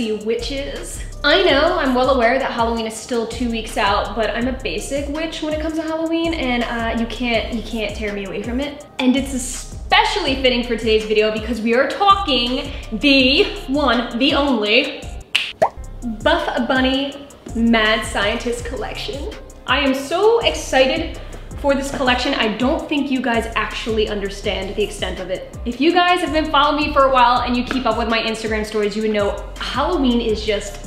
sexy witches. I know, I'm well aware that Halloween is still two weeks out, but I'm a basic witch when it comes to Halloween and uh, you can't you can't tear me away from it. And it's especially fitting for today's video because we are talking the one, the only, Buff Bunny Mad Scientist Collection. I am so excited for this collection. I don't think you guys actually understand the extent of it. If you guys have been following me for a while and you keep up with my Instagram stories, you would know Halloween is just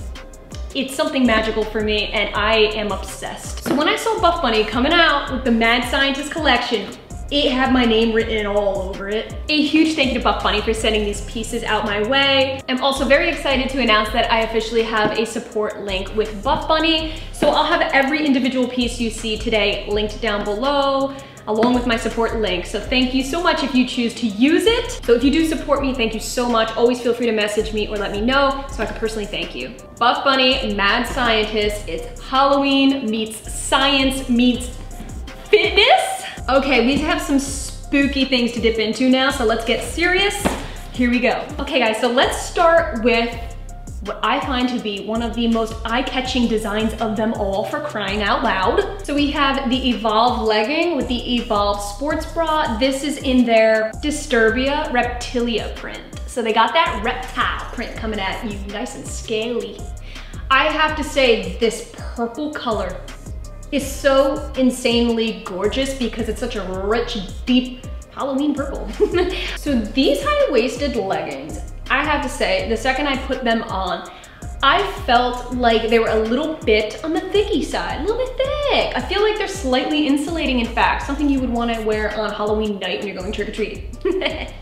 it's something magical for me and I am obsessed. So when I saw Buff Bunny coming out with the Mad Scientist collection, it had my name written all over it. A huge thank you to Buff Bunny for sending these pieces out my way. I'm also very excited to announce that I officially have a support link with Buff Bunny. So I'll have every individual piece you see today linked down below along with my support link. So thank you so much if you choose to use it. So if you do support me, thank you so much. Always feel free to message me or let me know so I can personally thank you. Buff Bunny, Mad Scientist, it's Halloween meets science meets fitness. Okay, we have some spooky things to dip into now, so let's get serious. Here we go. Okay guys, so let's start with what I find to be one of the most eye-catching designs of them all for crying out loud. So we have the Evolve legging with the Evolve sports bra. This is in their Disturbia Reptillia print. So they got that reptile print coming at you, nice and scaly. I have to say this purple color is so insanely gorgeous because it's such a rich, deep Halloween purple. so these high-waisted leggings, I have to say, the second I put them on, I felt like they were a little bit on the thicky side, a little bit thick. I feel like they're slightly insulating, in fact, something you would wanna wear on Halloween night when you're going trick-or-treating.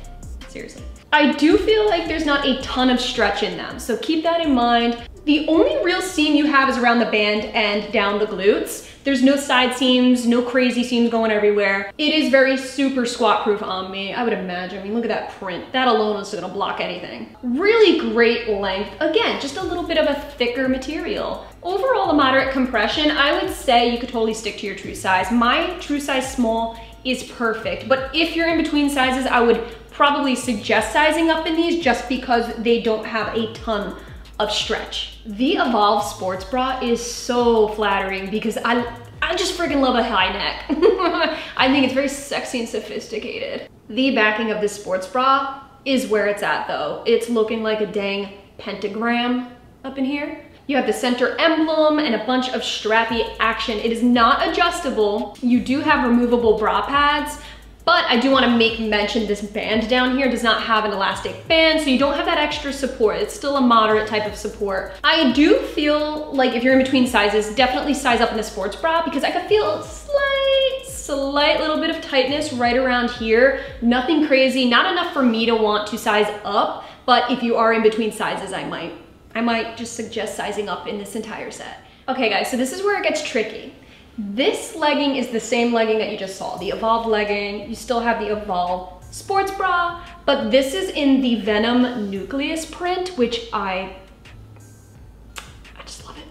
Seriously. I do feel like there's not a ton of stretch in them, so keep that in mind. The only real seam you have is around the band and down the glutes. There's no side seams, no crazy seams going everywhere. It is very super squat proof on me, I would imagine. I mean, look at that print. That alone is gonna block anything. Really great length. Again, just a little bit of a thicker material. Overall, a moderate compression, I would say you could totally stick to your true size. My true size small is perfect, but if you're in between sizes, I would probably suggest sizing up in these just because they don't have a ton of stretch. The Evolve sports bra is so flattering because I, I just freaking love a high neck. I think it's very sexy and sophisticated. The backing of this sports bra is where it's at though. It's looking like a dang pentagram up in here. You have the center emblem and a bunch of strappy action. It is not adjustable. You do have removable bra pads, but I do wanna make mention this band down here does not have an elastic band, so you don't have that extra support. It's still a moderate type of support. I do feel like if you're in between sizes, definitely size up in the sports bra because I could feel slight, slight little bit of tightness right around here. Nothing crazy, not enough for me to want to size up, but if you are in between sizes, I might, I might just suggest sizing up in this entire set. Okay guys, so this is where it gets tricky. This legging is the same legging that you just saw, the Evolve legging. You still have the Evolve sports bra, but this is in the Venom Nucleus print, which I, I just love it.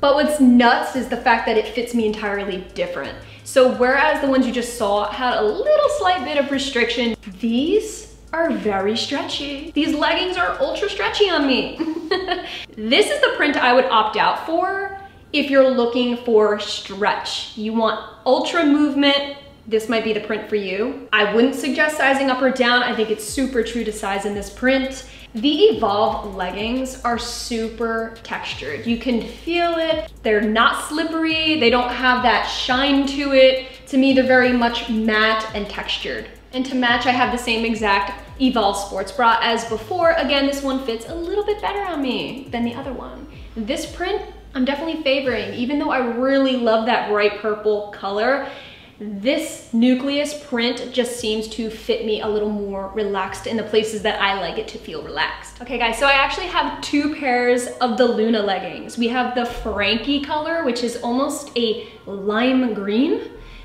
But what's nuts is the fact that it fits me entirely different. So whereas the ones you just saw had a little slight bit of restriction, these are very stretchy. These leggings are ultra stretchy on me. this is the print I would opt out for if you're looking for stretch. You want ultra movement, this might be the print for you. I wouldn't suggest sizing up or down. I think it's super true to size in this print. The Evolve leggings are super textured. You can feel it. They're not slippery. They don't have that shine to it. To me, they're very much matte and textured. And to match, I have the same exact Evolve sports bra as before. Again, this one fits a little bit better on me than the other one. This print I'm definitely favoring, even though I really love that bright purple color, this nucleus print just seems to fit me a little more relaxed in the places that I like it to feel relaxed. Okay guys, so I actually have two pairs of the Luna leggings. We have the Franki color, which is almost a lime green,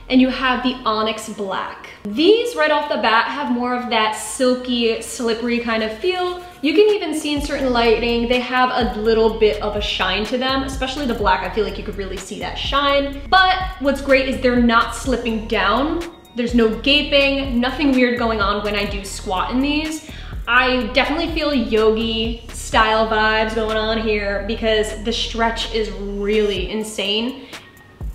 and you have the onyx black. These right off the bat have more of that silky, slippery kind of feel. You can even see in certain lighting, they have a little bit of a shine to them, especially the black. I feel like you could really see that shine. But what's great is they're not slipping down. There's no gaping, nothing weird going on when I do squat in these. I definitely feel yogi style vibes going on here because the stretch is really insane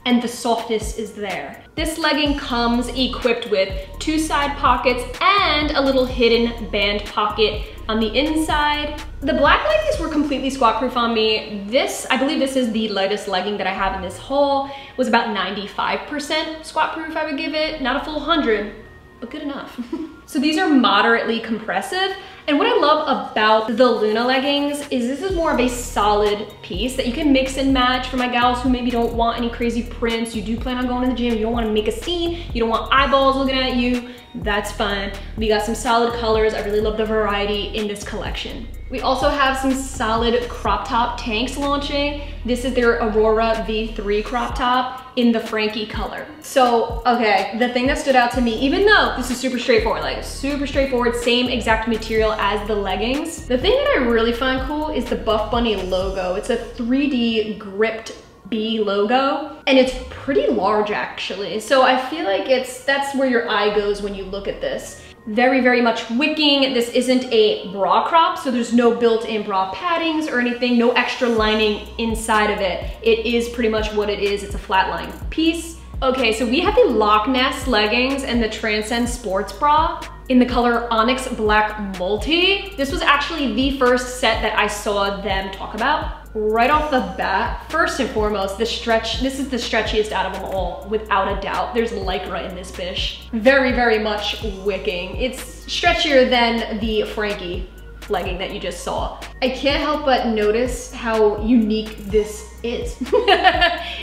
and the softness is there. This legging comes equipped with two side pockets and a little hidden band pocket on the inside. The black leggings were completely squat proof on me. This, I believe this is the lightest legging that I have in this haul, it was about 95% squat proof I would give it, not a full 100, but good enough. so these are moderately compressive. And what I love about the Luna leggings is this is more of a solid piece that you can mix and match for my gals who maybe don't want any crazy prints. You do plan on going to the gym. You don't want to make a scene. You don't want eyeballs looking at you. That's fine. We got some solid colors. I really love the variety in this collection. We also have some solid crop top tanks launching. This is their Aurora V3 crop top in the Franki color. So, okay, the thing that stood out to me, even though this is super straightforward, like super straightforward, same exact material as the leggings, the thing that I really find cool is the Buff Bunny logo. It's a 3D gripped B logo and it's pretty large actually. So I feel like it's that's where your eye goes when you look at this very, very much wicking. This isn't a bra crop, so there's no built-in bra paddings or anything, no extra lining inside of it. It is pretty much what it is. It's a flat line piece. Okay, so we have the Loch Ness leggings and the Transcend sports bra in the color Onyx Black Multi. This was actually the first set that I saw them talk about right off the bat, first and foremost, the stretch, this is the stretchiest out of them all, without a doubt. There's Lycra in this fish. Very, very much wicking. It's stretchier than the Franki legging that you just saw. I can't help but notice how unique this is.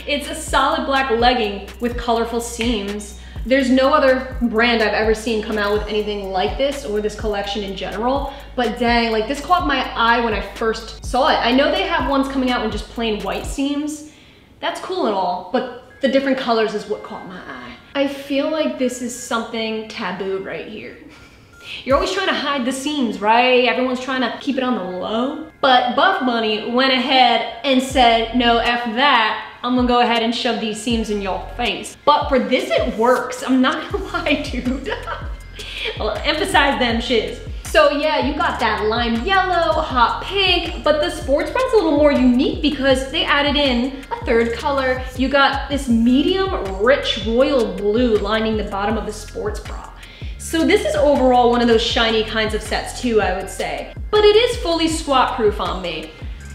it's a solid black legging with colorful seams there's no other brand I've ever seen come out with anything like this or this collection in general, but dang, like this caught my eye when I first saw it. I know they have ones coming out in just plain white seams. That's cool and all, but the different colors is what caught my eye. I feel like this is something taboo right here. You're always trying to hide the seams, right? Everyone's trying to keep it on the low. But Buff Bunny went ahead and said, no, F that. I'm gonna go ahead and shove these seams in your face. But for this, it works. I'm not gonna lie, dude. well, emphasize them shiz. So yeah, you got that lime yellow, hot pink, but the sports bra's a little more unique because they added in a third color. You got this medium rich royal blue lining the bottom of the sports bra. So this is overall one of those shiny kinds of sets too, I would say. But it is fully squat proof on me.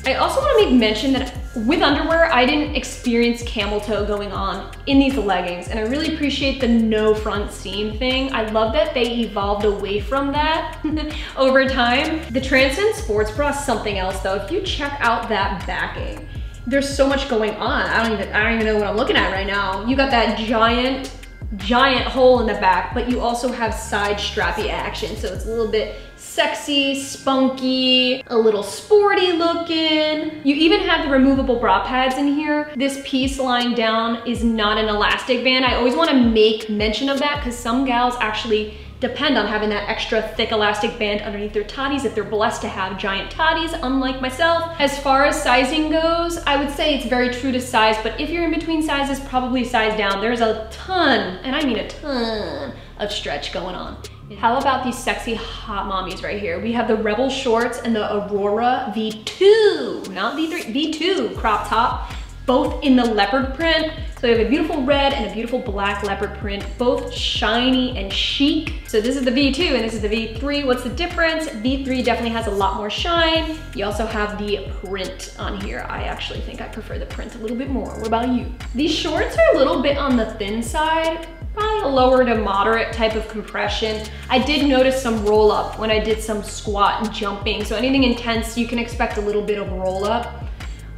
I also wanna make mention that with underwear, I didn't experience camel toe going on in these leggings, and I really appreciate the no front seam thing. I love that they evolved away from that over time. The Transcend Sports Bra is something else though. If you check out that backing, there's so much going on. I don't even, I don't even know what I'm looking at right now. You got that giant giant hole in the back, but you also have side strappy action. So it's a little bit sexy, spunky, a little sporty looking. You even have the removable bra pads in here. This piece lying down is not an elastic band. I always wanna make mention of that because some gals actually depend on having that extra thick elastic band underneath their toddies if they're blessed to have giant toddies, unlike myself. As far as sizing goes, I would say it's very true to size, but if you're in between sizes, probably size down. There's a ton, and I mean a ton, of stretch going on. How about these sexy hot mommies right here? We have the Rebel shorts and the Aurora V2, not V3, V2 crop top both in the leopard print. So we have a beautiful red and a beautiful black leopard print, both shiny and chic. So this is the V2 and this is the V3. What's the difference? V3 definitely has a lot more shine. You also have the print on here. I actually think I prefer the print a little bit more. What about you? These shorts are a little bit on the thin side, probably a lower to moderate type of compression. I did notice some roll up when I did some squat and jumping. So anything intense, you can expect a little bit of roll up.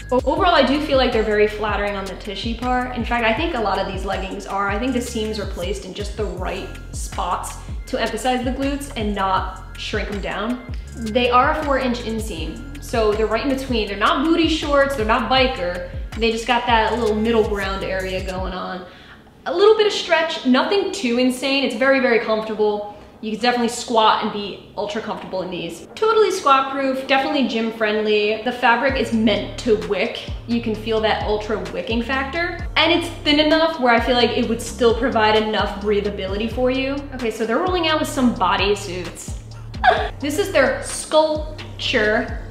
Overall, I do feel like they're very flattering on the tushy part. In fact, I think a lot of these leggings are. I think the seams are placed in just the right spots to emphasize the glutes and not shrink them down. They are a four inch inseam, so they're right in between. They're not booty shorts, they're not biker. They just got that little middle ground area going on. A little bit of stretch, nothing too insane. It's very, very comfortable. You can definitely squat and be ultra comfortable in these. Totally squat proof, definitely gym friendly. The fabric is meant to wick. You can feel that ultra wicking factor. And it's thin enough where I feel like it would still provide enough breathability for you. Okay, so they're rolling out with some bodysuits. this is their Skullpture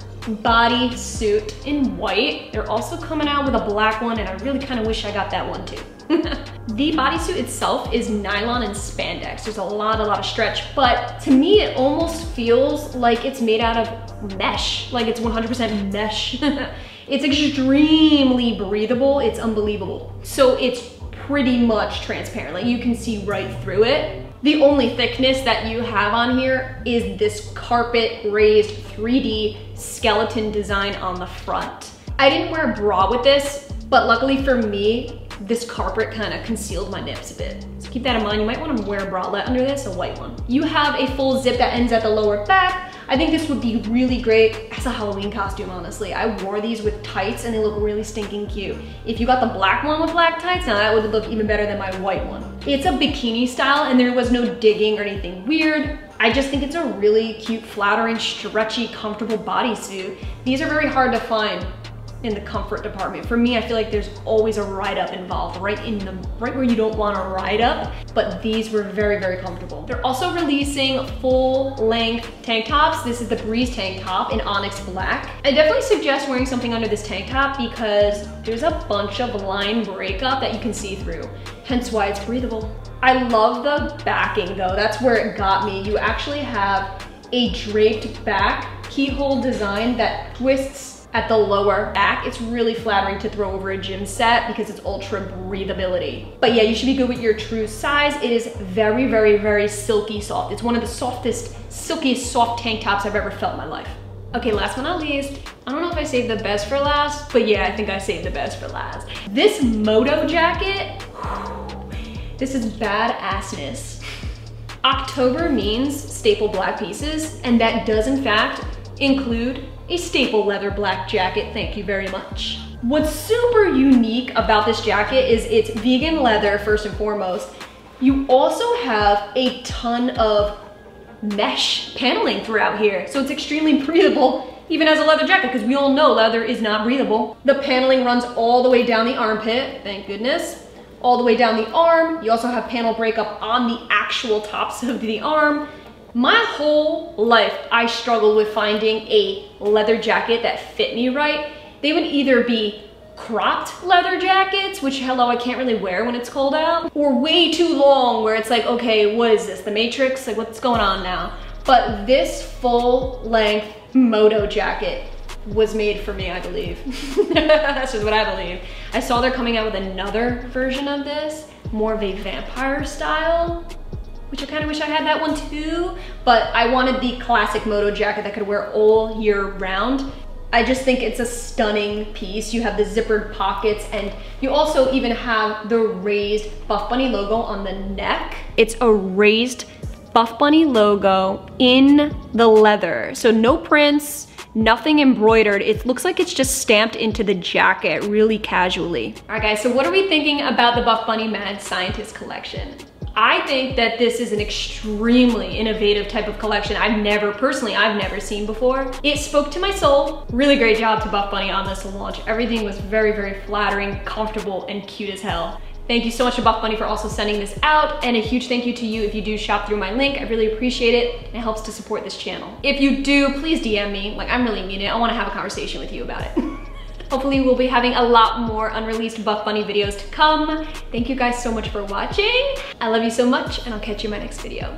body suit in white. They're also coming out with a black one and I really kind of wish I got that one too. the bodysuit itself is nylon and spandex. There's a lot, a lot of stretch, but to me, it almost feels like it's made out of mesh, like it's 100% mesh. it's extremely breathable. It's unbelievable. So it's pretty much transparent. Like you can see right through it. The only thickness that you have on here is this carpet raised 3D skeleton design on the front. I didn't wear a bra with this, but luckily for me, this carpet kind of concealed my nips a bit. So keep that in mind. You might want to wear a bralette under this, a white one. You have a full zip that ends at the lower back. I think this would be really great as a Halloween costume, honestly. I wore these with tights and they look really stinking cute. If you got the black one with black tights, now that would look even better than my white one. It's a bikini style and there was no digging or anything weird. I just think it's a really cute, flattering, stretchy, comfortable bodysuit. These are very hard to find in the comfort department. For me, I feel like there's always a ride up involved, right in the, right where you don't want to ride up, but these were very, very comfortable. They're also releasing full length tank tops. This is the Breeze tank top in Onyx Black. I definitely suggest wearing something under this tank top because there's a bunch of line breakup that you can see through, hence why it's breathable. I love the backing though. That's where it got me. You actually have a draped back keyhole design that twists at the lower back. It's really flattering to throw over a gym set because it's ultra breathability. But yeah, you should be good with your true size. It is very, very, very silky soft. It's one of the softest, silkiest soft tank tops I've ever felt in my life. Okay, last but not least, I don't know if I saved the best for last, but yeah, I think I saved the best for last. This Moto jacket, this is badassness. October means staple black pieces, and that does in fact include a staple leather black jacket, thank you very much. What's super unique about this jacket is it's vegan leather first and foremost. You also have a ton of mesh paneling throughout here. So it's extremely breathable even as a leather jacket because we all know leather is not breathable. The paneling runs all the way down the armpit, thank goodness. All the way down the arm. You also have panel breakup on the actual tops of the arm. My whole life, I struggled with finding a leather jacket that fit me right. They would either be cropped leather jackets, which hello, I can't really wear when it's cold out, or way too long where it's like, okay, what is this, the Matrix? Like what's going on now? But this full length moto jacket was made for me, I believe. That's just what I believe. I saw they're coming out with another version of this, more of a vampire style which I kind of wish I had that one too, but I wanted the classic moto jacket that could wear all year round. I just think it's a stunning piece. You have the zippered pockets and you also even have the raised Buff Bunny logo on the neck. It's a raised Buff Bunny logo in the leather. So no prints, nothing embroidered. It looks like it's just stamped into the jacket really casually. All right guys, so what are we thinking about the Buff Bunny Mad Scientist collection? I think that this is an extremely innovative type of collection I've never, personally, I've never seen before. It spoke to my soul. Really great job to Buff Bunny on this launch. Everything was very, very flattering, comfortable, and cute as hell. Thank you so much to Buff Bunny for also sending this out and a huge thank you to you if you do shop through my link. I really appreciate it and it helps to support this channel. If you do, please DM me. Like I'm really mean it. I wanna have a conversation with you about it. Hopefully we'll be having a lot more unreleased Buff Bunny videos to come. Thank you guys so much for watching. I love you so much and I'll catch you in my next video.